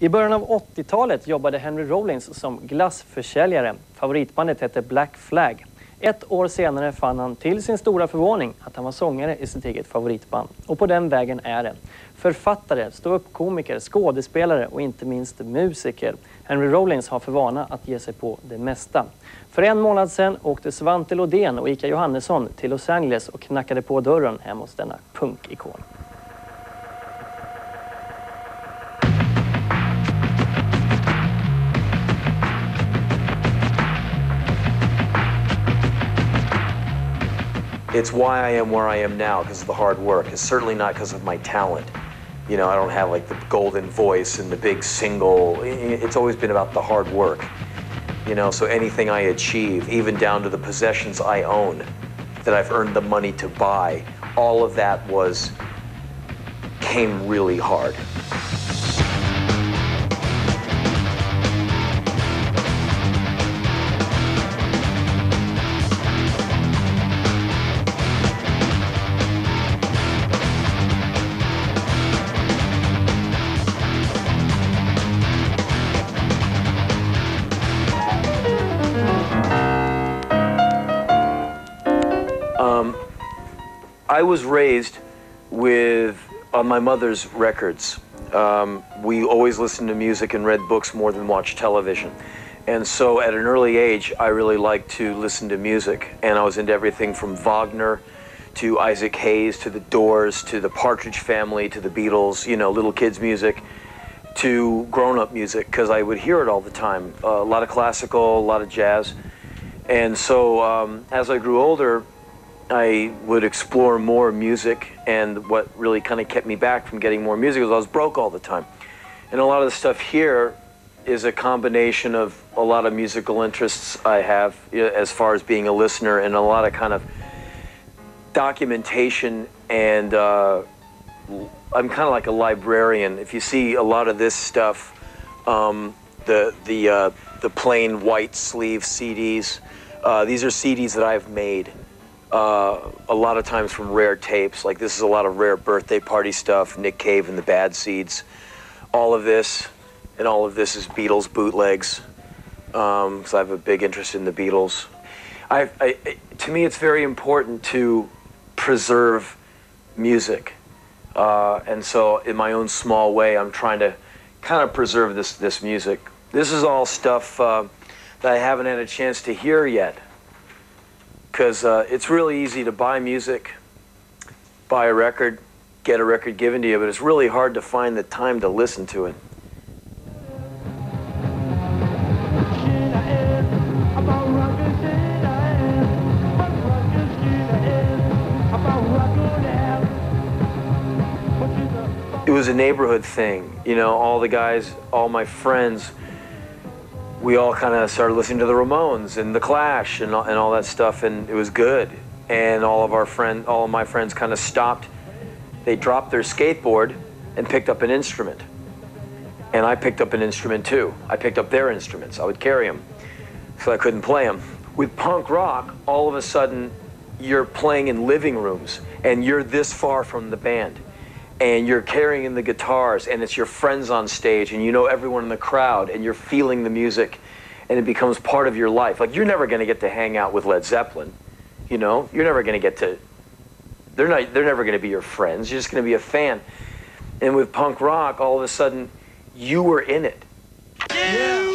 I början av 80-talet jobbade Henry Rollins som glassförsäljare. Favoritbandet hette Black Flag. Ett år senare fann han till sin stora förvåning att han var sångare i sitt eget favoritband. Och på den vägen är det. Författare, ståuppkomiker, skådespelare och inte minst musiker. Henry Rollins har för vana att ge sig på det mesta. För en månad sedan åkte Svante Lodén och Ika Johannesson till Los Angeles och knackade på dörren hemma hos denna punkikon. It's why I am where I am now because of the hard work. It's certainly not because of my talent. You know, I don't have like the golden voice and the big single. It's always been about the hard work. You know, so anything I achieve, even down to the possessions I own that I've earned the money to buy, all of that was came really hard. I was raised with on my mother's records. Um, we always listened to music and read books more than watched television. And so at an early age, I really liked to listen to music. And I was into everything from Wagner to Isaac Hayes to the Doors to the Partridge Family to the Beatles, you know, little kids' music to grown up music because I would hear it all the time. Uh, a lot of classical, a lot of jazz. And so um, as I grew older, I would explore more music, and what really kind of kept me back from getting more music was I was broke all the time. And a lot of the stuff here is a combination of a lot of musical interests I have as far as being a listener and a lot of kind of documentation and uh, I'm kind of like a librarian. If you see a lot of this stuff, um, the the uh, the plain white sleeve CDs, uh, these are CDs that I've made uh, a lot of times from rare tapes. Like this is a lot of rare birthday party stuff, Nick Cave and the Bad Seeds. All of this, and all of this is Beatles bootlegs, because um, I have a big interest in the Beatles. I, I, to me, it's very important to preserve music. Uh, and so, in my own small way, I'm trying to kind of preserve this, this music. This is all stuff uh, that I haven't had a chance to hear yet because uh, it's really easy to buy music, buy a record, get a record given to you, but it's really hard to find the time to listen to it. It was a neighborhood thing, you know, all the guys, all my friends we all kind of started listening to the Ramones and the Clash and, and all that stuff, and it was good. And all of our friend, all of my friends, kind of stopped. They dropped their skateboard and picked up an instrument. And I picked up an instrument too. I picked up their instruments. I would carry them, so I couldn't play them. With punk rock, all of a sudden, you're playing in living rooms, and you're this far from the band and you're carrying in the guitars and it's your friends on stage and you know everyone in the crowd and you're feeling the music and it becomes part of your life. Like you're never going to get to hang out with Led Zeppelin, you know? You're never going to get to they're not they're never going to be your friends. You're just going to be a fan. And with punk rock, all of a sudden you were in it. Yeah.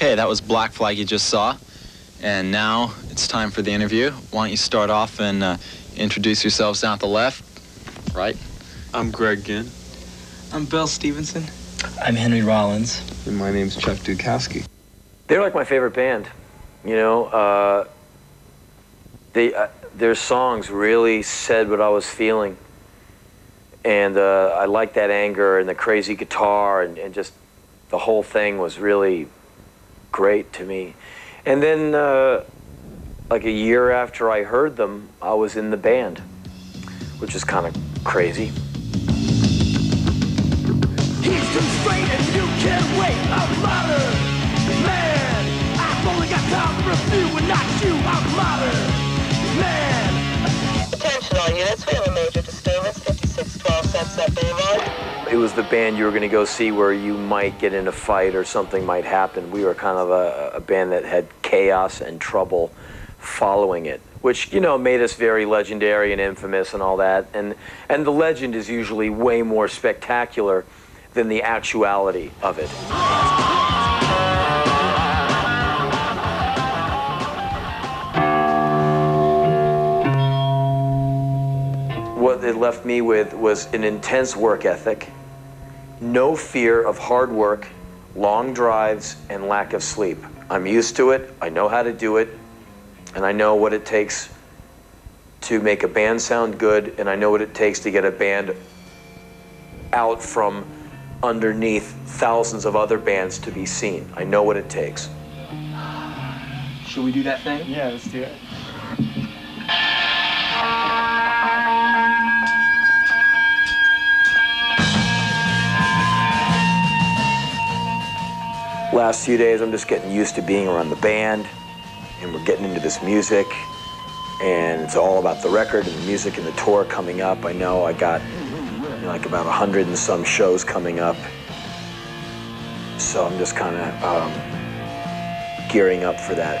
Okay, that was Black Flag you just saw. And now it's time for the interview. Why don't you start off and uh, introduce yourselves down at the left, right? I'm Greg Ginn. I'm Bill Stevenson. I'm Henry Rollins. And my name's Chuck Dukowski. They're like my favorite band. You know, uh, they, uh, their songs really said what I was feeling. And uh, I liked that anger and the crazy guitar and, and just the whole thing was really great to me. And then, uh, like a year after I heard them, I was in the band, which is kind of crazy. He's too straight and you can't wait. Modern, man. I've only got time for and not you. I'm modern, It was the band you were going to go see where you might get in a fight or something might happen. We were kind of a, a band that had chaos and trouble following it, which you know made us very legendary and infamous and all that. And and the legend is usually way more spectacular than the actuality of it. It left me with was an intense work ethic, no fear of hard work, long drives, and lack of sleep. I'm used to it, I know how to do it, and I know what it takes to make a band sound good, and I know what it takes to get a band out from underneath thousands of other bands to be seen. I know what it takes. Should we do that thing? Yeah, let's do it. Last few days, I'm just getting used to being around the band, and we're getting into this music, and it's all about the record and the music and the tour coming up. I know I got you know, like about a hundred and some shows coming up, so I'm just kind of um, gearing up for that.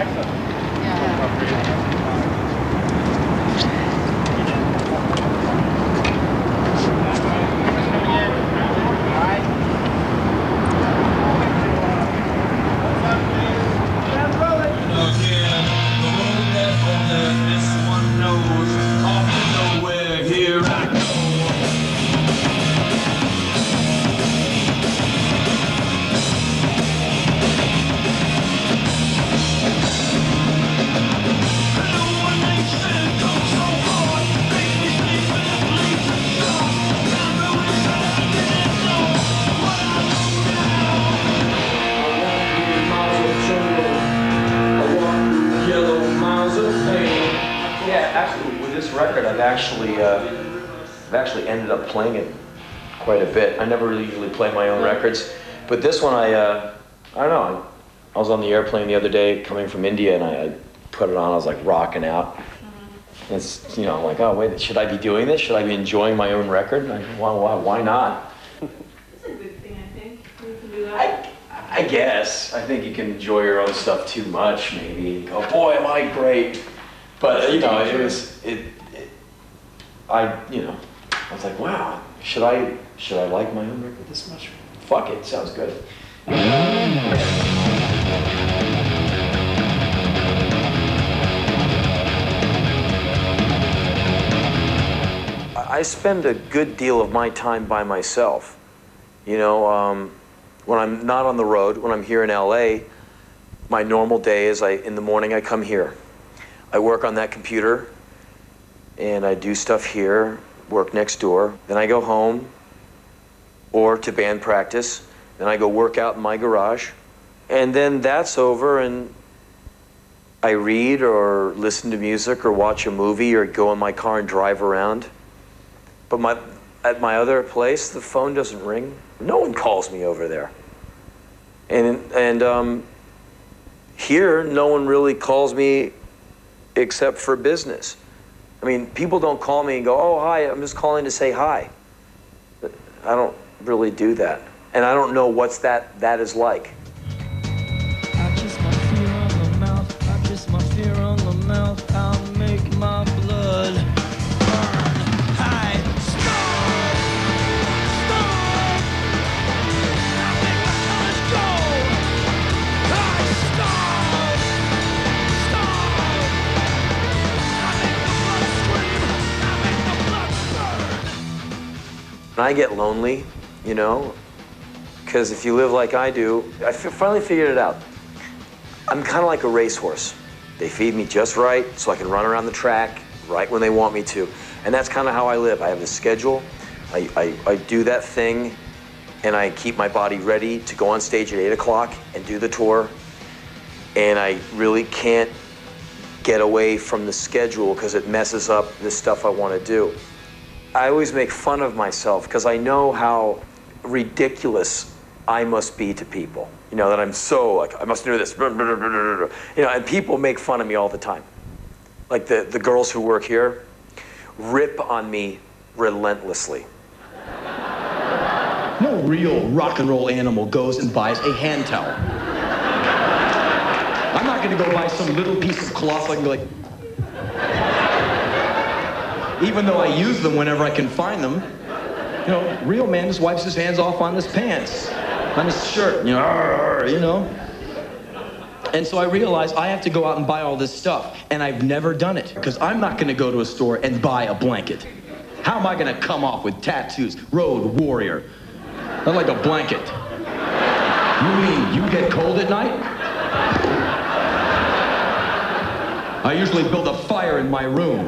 Yeah, playing it quite a bit. I never really usually play my own records, but this one, I, uh, I don't know. I, I was on the airplane the other day coming from India, and I, I put it on. I was like rocking out. And It's, you know, I'm like, oh wait, should I be doing this? Should I be enjoying my own record? Like, why, why, why not? It's a good thing, I think. You can do that. I, I guess. I think you can enjoy your own stuff too much, maybe. Go, boy, am I great. But, you know, it was, it, it, I, you know, I was like, wow, should I, should I like my own record this much? Fuck it, sounds good. I spend a good deal of my time by myself. You know, um, when I'm not on the road, when I'm here in LA, my normal day is I in the morning I come here. I work on that computer and I do stuff here, work next door. Then I go home or to band practice. Then I go work out in my garage. And then that's over and I read or listen to music or watch a movie or go in my car and drive around. But my at my other place, the phone doesn't ring. No one calls me over there. And and um, here, no one really calls me except for business. I mean, people don't call me and go, "Oh, hi, I'm just calling to say hi." But I don't really do that, and I don't know what's that that is like. I get lonely, you know, because if you live like I do, I finally figured it out. I'm kind of like a racehorse. They feed me just right so I can run around the track right when they want me to. And that's kind of how I live. I have a schedule. I, I, I do that thing and I keep my body ready to go on stage at 8 o'clock and do the tour. And I really can't get away from the schedule because it messes up the stuff I want to do. I always make fun of myself because I know how ridiculous I must be to people. You know, that I'm so like, I must do this. You know, and people make fun of me all the time. Like the, the girls who work here rip on me relentlessly. No real rock and roll animal goes and buys a hand towel. I'm not gonna go buy some little piece of cloth I can be like. Even though I use them whenever I can find them, you know, real man just wipes his hands off on his pants, on his shirt, you know, "Arr," you know. And so I realized I have to go out and buy all this stuff, and I've never done it because I'm not gonna go to a store and buy a blanket. How am I gonna come off with tattoos, road warrior? Not like a blanket. You mean you get cold at night? I usually build a fire in my room.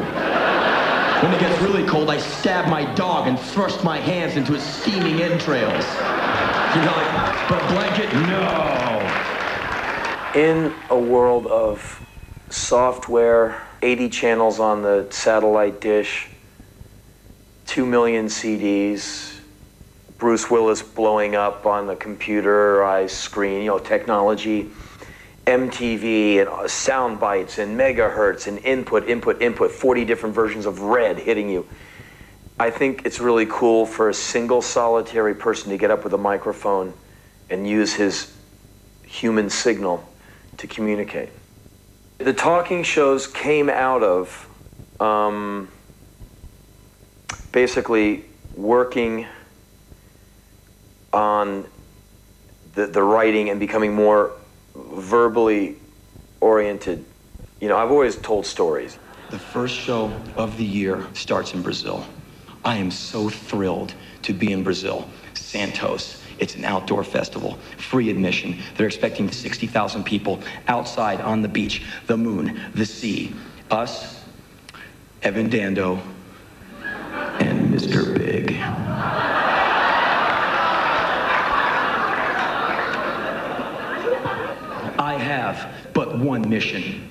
When it gets really cold, I stab my dog and thrust my hands into his steaming entrails. You're like, but blanket? No. In a world of software, 80 channels on the satellite dish, 2 million CDs, Bruce Willis blowing up on the computerized screen, you know, technology, MTV and uh, sound bites and megahertz and input, input, input, 40 different versions of red hitting you. I think it's really cool for a single solitary person to get up with a microphone and use his human signal to communicate. The talking shows came out of um, basically working on the, the writing and becoming more verbally oriented. You know, I've always told stories. The first show of the year starts in Brazil. I am so thrilled to be in Brazil. Santos. It's an outdoor festival, free admission. They're expecting 60,000 people outside on the beach, the moon, the sea. Us, Evan Dando, and Mr. Big. I have but one mission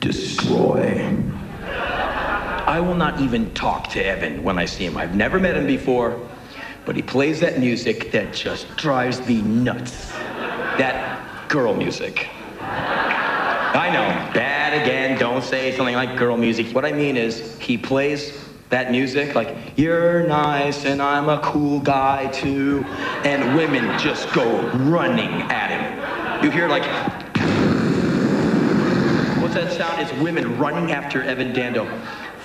destroy. I will not even talk to Evan when I see him. I've never met him before, but he plays that music that just drives me nuts. That girl music. I know, bad again, don't say something like girl music. What I mean is, he plays that music like, you're nice and I'm a cool guy too, and women just go running at him. You hear like, sound? is women running after Evan Dando.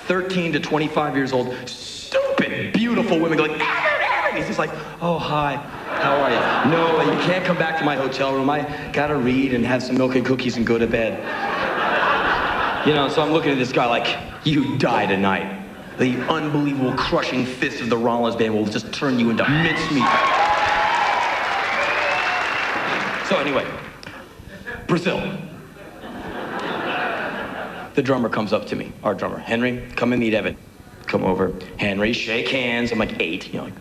13 to 25 years old, stupid, beautiful women going, Evan, Evan! He's just like, oh, hi, how are you? No, you can't come back to my hotel room. I gotta read and have some milk and cookies and go to bed. You know, so I'm looking at this guy like, you die tonight. The unbelievable crushing fist of the Rollins band will just turn you into mincemeat. So anyway, Brazil. The drummer comes up to me, our drummer, Henry, come and meet Evan. Come over. Henry, shake hands. I'm like eight, you know. Like.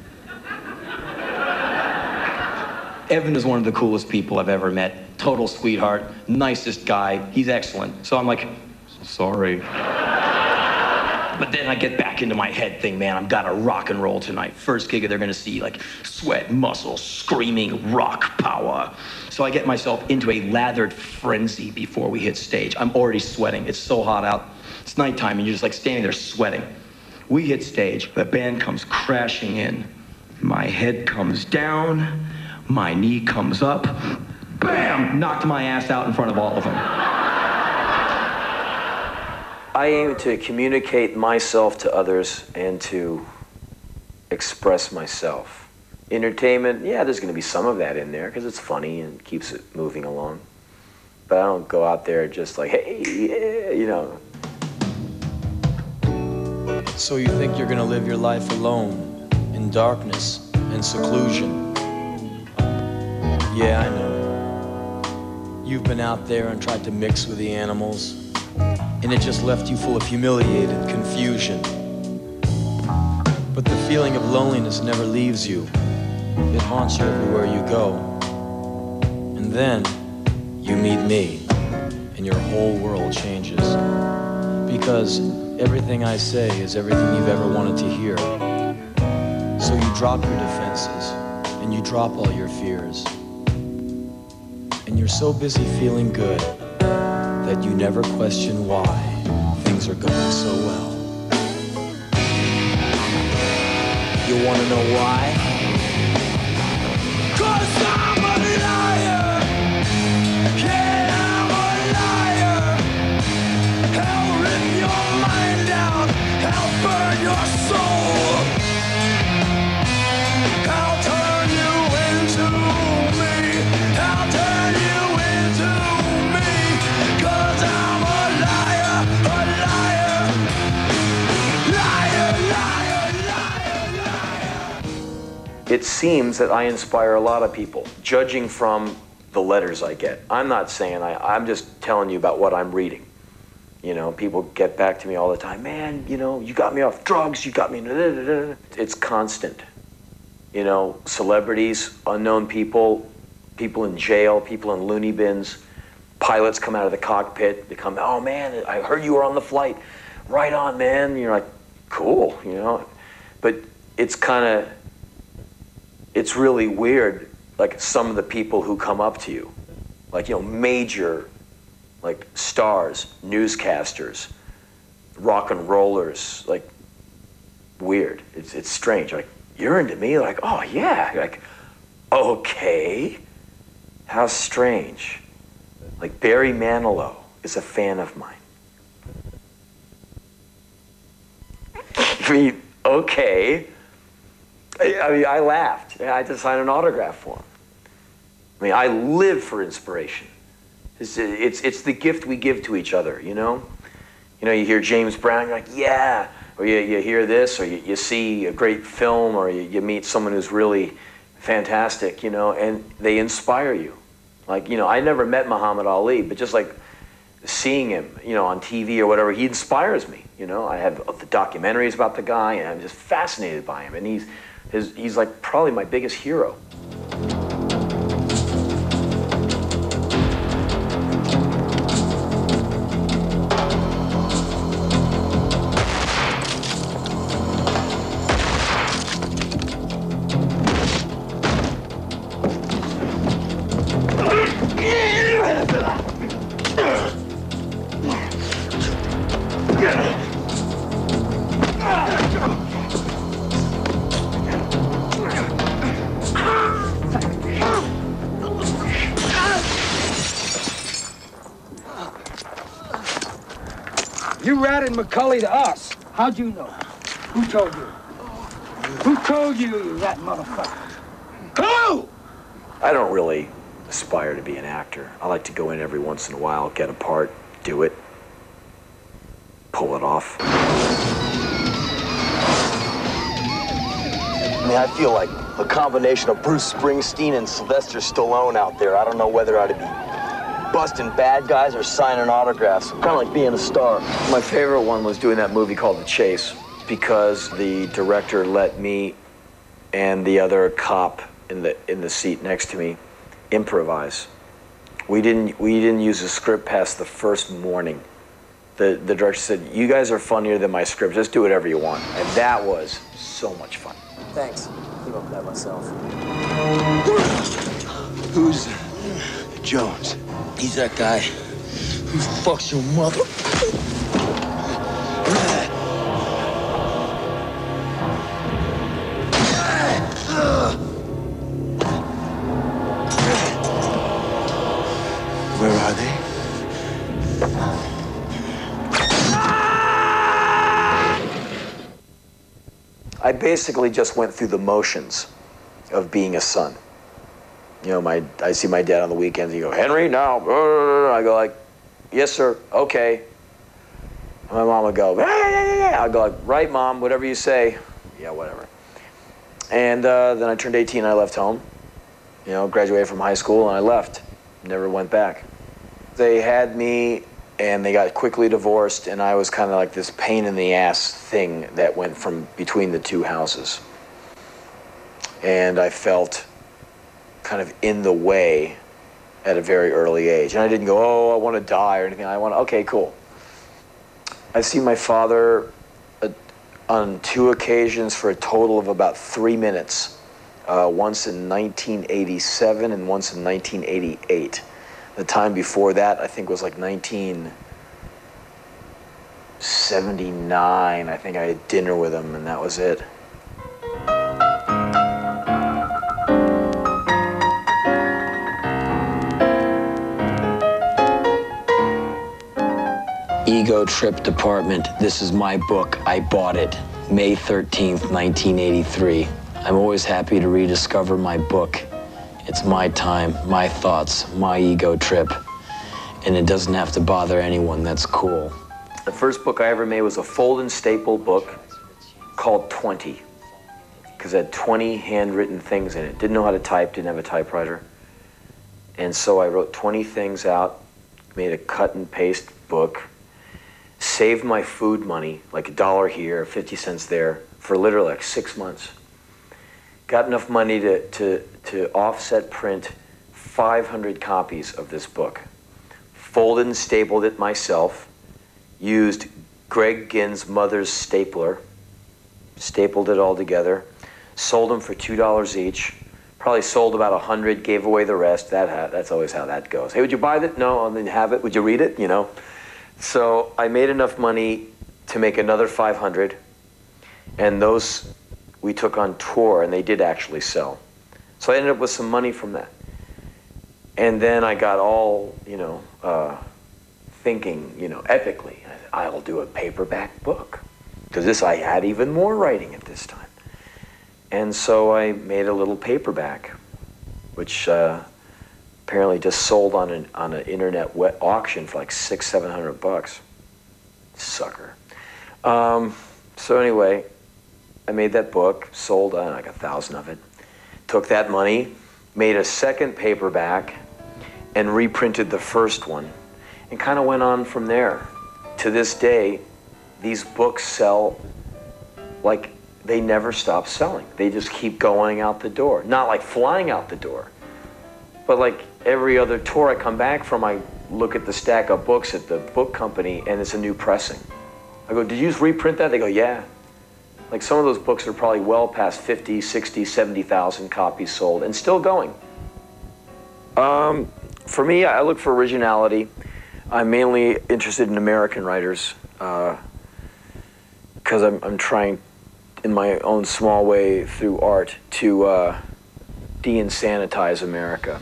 Evan is one of the coolest people I've ever met. Total sweetheart, nicest guy. He's excellent. So I'm like, sorry. But then I get back into my head thing, man. I've got to rock and roll tonight. First gig, they're gonna see like sweat, muscle, screaming, rock power. So I get myself into a lathered frenzy before we hit stage. I'm already sweating. It's so hot out. It's nighttime, and you're just like standing there sweating. We hit stage. The band comes crashing in. My head comes down. My knee comes up. Bam! Knocked my ass out in front of all of them. I aim to communicate myself to others and to express myself. Entertainment, yeah, there's going to be some of that in there because it's funny and keeps it moving along. But I don't go out there just like, hey, yeah, you know. So you think you're gonna live your life alone in darkness and seclusion. Yeah, I know. You've been out there and tried to mix with the animals, and it just left you full of humiliated confusion. But the feeling of loneliness never leaves you. It haunts you everywhere you go. And then you meet me, and your whole world changes. Because everything I say is everything you've ever wanted to hear. So you drop your defenses, and you drop all your fears. And you're so busy feeling good that you never question why things are going so well. You wanna know why? Cause I'm It seems that I inspire a lot of people, judging from the letters I get. I'm not saying I, I'm just telling you about what I'm reading. You know, people get back to me all the time, man, you know, you got me off drugs, you got me. da, da, da, da." It's constant. You know, celebrities, unknown people, people in jail, people in loony bins, pilots come out of the cockpit, they come, oh man, I heard you were on the flight. Right on, man. you're like, cool, you know. But it's kind of, it's really weird, like some of the people who come up to you, like, you know, major, like stars, newscasters, rock and rollers, like, weird. It's, it's strange. Like, you're into me? Like, oh, yeah. Like, okay. How strange. Like, Barry Manilow is a fan of mine. I mean, okay. I, mean, I laughed. I had to sign an autograph for him. I mean, I live for inspiration. It's, it's, it's the gift we give to each other, you know? You know, you hear James Brown, you're like, yeah. Or you, you hear this, or you, you see a great film, or you, you meet someone who's really fantastic, you know, and they inspire you. Like, you know, I never met Muhammad Ali, but just like seeing him, you know, on TV or whatever, he inspires me. You know, I have the documentaries about the guy, and I'm just fascinated by him. And he's, his, he's like probably my biggest hero. You ratted McCully to us. How'd you know? Who told you? Who told you, that motherfucker? Who? I don't really aspire to be an actor. I like to go in every once in a while, get a part, do it, pull it off. I mean, I feel like a combination of Bruce Springsteen and Sylvester Stallone out there. I don't know whether I'd be busting bad guys or signing autographs. Kind of like being a star. My favorite one was doing that movie called The Chase because the director let me and the other cop in the in the seat next to me improvise. We didn't we didn't use a script past the first morning. The the director said, "You guys are funnier than my script. Just do whatever you want." And that was so much fun. Thanks. Came up with that myself. Who's Jones? He's that guy who fucks your mother. Where are they? I basically just went through the motions of being a son. You know, my I see my dad on the weekends. He go, Henry, now. I go like, yes, sir. Okay. And my mom would go, yeah, yeah, yeah, yeah. I go like, right, mom. Whatever you say. Yeah, whatever. And uh, then I turned 18 and I left home. You know, graduated from high school and I left. Never went back. They had me and they got quickly divorced and I was kind of like this pain in the ass thing that went from between the two houses. And I felt kind of in the way at a very early age. And I didn't go, oh, I want to die or anything. I want, to, okay, cool. I've seen my father uh, on two occasions for a total of about three minutes. Uh, once in 1987 and once in 1988. The time before that, I think, was like 1979. I think I had dinner with him, and that was it. Ego Trip Department. This is my book. I bought it May 13th, 1983. I'm always happy to rediscover my book. It's my time, my thoughts, my ego trip. And it doesn't have to bother anyone. That's cool. The first book I ever made was a fold and staple book called 20 because it had 20 handwritten things in it. Didn't know how to type, didn't have a typewriter. And so I wrote 20 things out, made a cut and paste book, saved my food money, like a dollar here, 50 cents there, for literally like six months. Got enough money to, to, to offset print 500 copies of this book. Folded and stapled it myself, used Greg Ginn's mother's stapler, stapled it all together, sold them for $2 each. Probably sold about 100, gave away the rest. That that's always how that goes. Hey, would you buy that? No, and then have it. Would you read it? You know. So I made enough money to make another 500, and those we took on tour, and they did actually sell. So I ended up with some money from that. And then I got all, you know, uh, thinking, you know, epically, I'll do a paperback book. Because this, I had even more writing at this time. And so I made a little paperback, which uh, apparently just sold on an, on an internet wet auction for like six, seven hundred bucks. Sucker. Um, so anyway, I made that book, sold like a thousand of it, took that money, made a second paperback, and reprinted the first one, and kind of went on from there. To this day, these books sell like they never stop selling. They just keep going out the door. Not like flying out the door, but like every other tour I come back from, I look at the stack of books at the book company and it's a new pressing. I go, Did you just reprint that? They go, Yeah. Like some of those books are probably well past 50, 60, 70,000 copies sold and still going. Um, for me, I look for originality. I'm mainly interested in American writers because uh, I'm, I'm trying in my own small way through art to uh, de-insanitize America.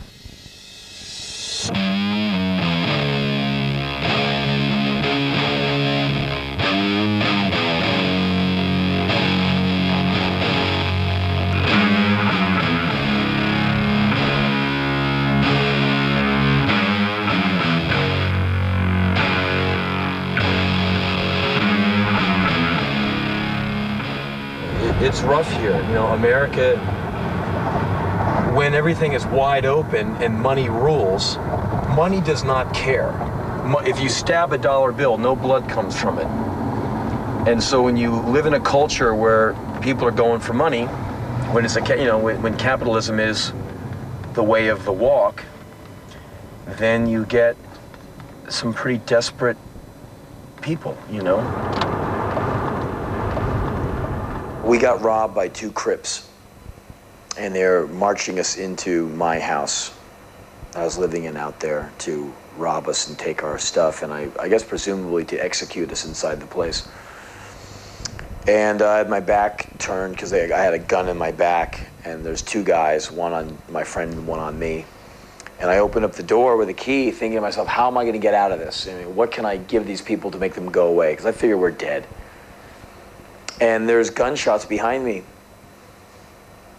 It's rough here. You know, America, when everything is wide open and money rules, money does not care. If you stab a dollar bill, no blood comes from it. And so when you live in a culture where people are going for money, when it's a, you know, when, when capitalism is the way of the walk, then you get some pretty desperate people, you know? We got robbed by two Crips, and they're marching us into my house. I was living in out there to rob us and take our stuff, and I, I guess presumably to execute us inside the place. And I had my back turned because I had a gun in my back, and there's two guys, one on my friend and one on me. And I opened up the door with a key, thinking to myself, how am I going to get out of this? I mean, what can I give these people to make them go away? Because I figure we're dead and there's gunshots behind me.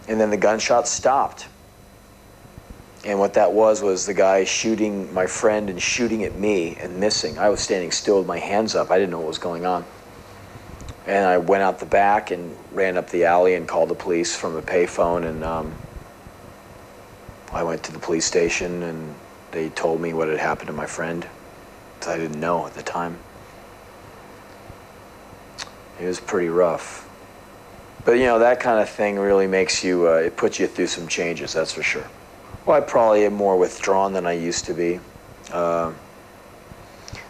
And then the gunshots stopped. And what that was was the guy shooting my friend and shooting at me and missing. I was standing still with my hands up. I didn't know what was going on. And I went out the back and ran up the alley and called the police from a payphone. And um, I went to the police station and they told me what had happened to my friend. I didn't know at the time. It was pretty rough. But you know, that kind of thing really makes you, uh, it puts you through some changes, that's for sure. Well, I probably am more withdrawn than I used to be. Uh,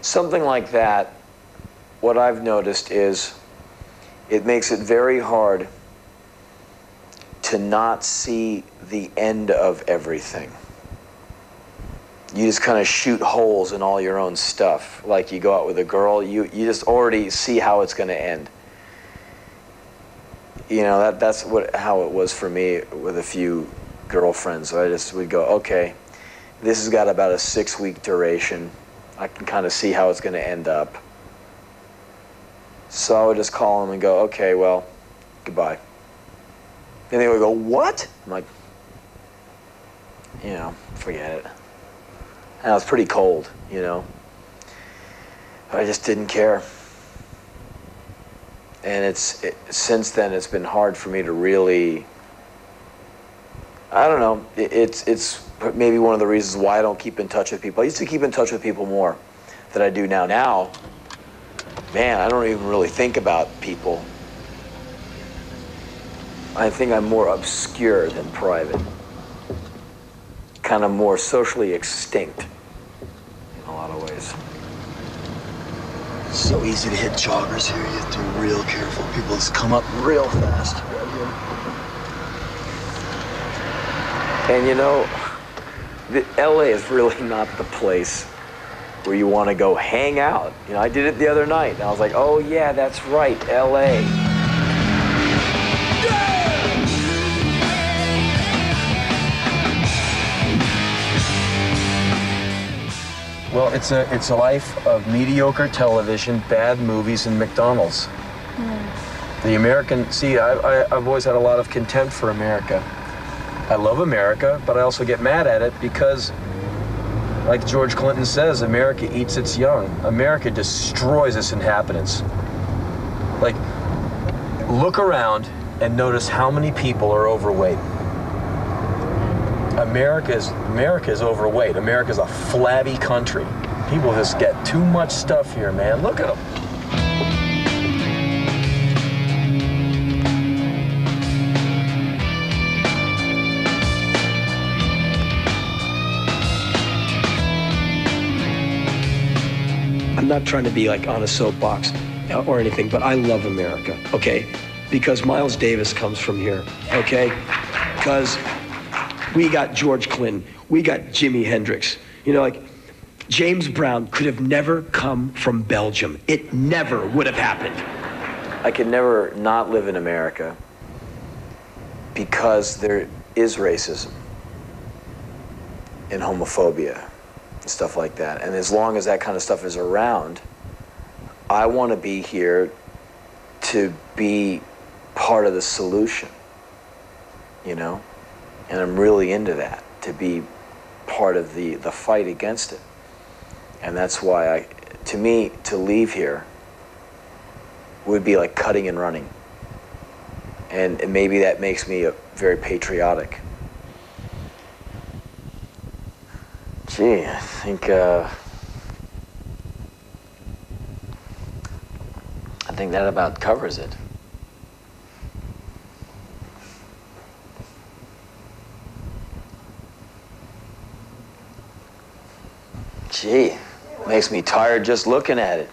something like that, what I've noticed is it makes it very hard to not see the end of everything. You just kind of shoot holes in all your own stuff. Like you go out with a girl, you, you just already see how it's going to end. You know, that, that's what, how it was for me with a few girlfriends. So I just would go, okay, this has got about a six week duration. I can kind of see how it's going to end up. So I would just call them and go, okay, well, goodbye. And they would go, what? I'm like, you know, forget it. And I was pretty cold, you know. I just didn't care. And it's it, since then it's been hard for me to really. I don't know. It, it's it's maybe one of the reasons why I don't keep in touch with people. I used to keep in touch with people more than I do now. Now, man, I don't even really think about people. I think I'm more obscure than private. Kind of more socially extinct in a lot of ways. So easy to hit joggers here. You have to be real careful. People just come up real fast. And you know, the, LA is really not the place where you want to go hang out. You know, I did it the other night, and I was like, oh yeah, that's right, LA. It's a it's a life of mediocre television, bad movies, and McDonald's. Hmm. The American, see, I, I, I've always had a lot of contempt for America. I love America, but I also get mad at it because, like George Clinton says, America eats its young. America destroys its inhabitants. Like, look around and notice how many people are overweight. America is America is overweight. America is a flabby country. People just get too much stuff here, man. Look at them. I'm not trying to be like on a soapbox or anything, but I love America, okay? Because Miles Davis comes from here, okay? Because we got George Clinton, we got Jimi Hendrix. You know, like James Brown could have never come from Belgium. It never would have happened. I could never not live in America because there is racism and homophobia and stuff like that. And as long as that kind of stuff is around, I want to be here to be part of the solution, you know? And I'm really into that, to be part of the, the fight against it. And that's why I, to me, to leave here would be like cutting and running. And, and maybe that makes me a, very patriotic. Gee, I think uh, I think that about covers it. Gee, makes me tired just looking at it.